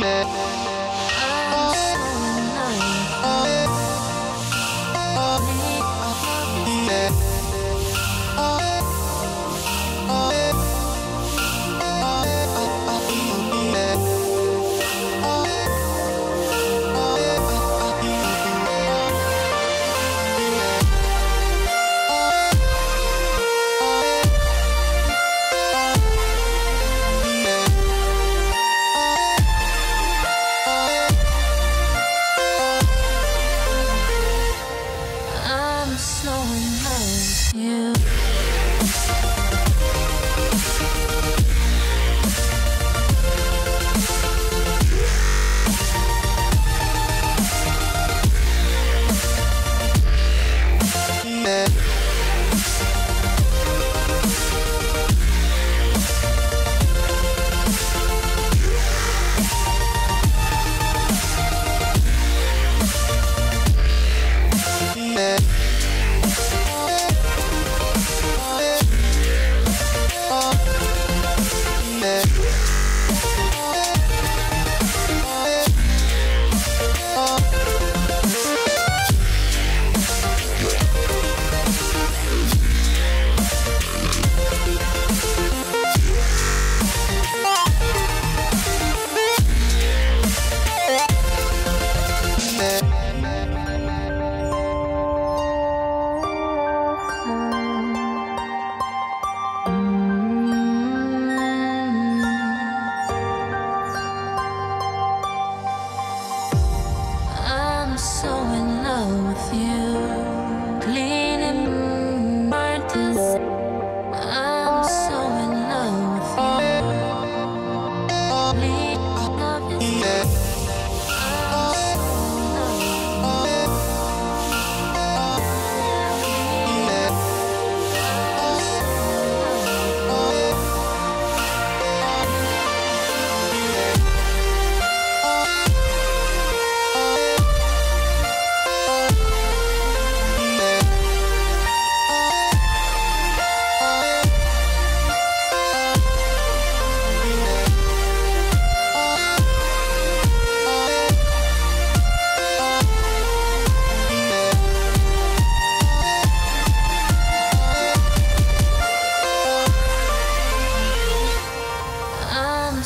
Yeah. you.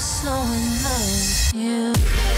so in love with you.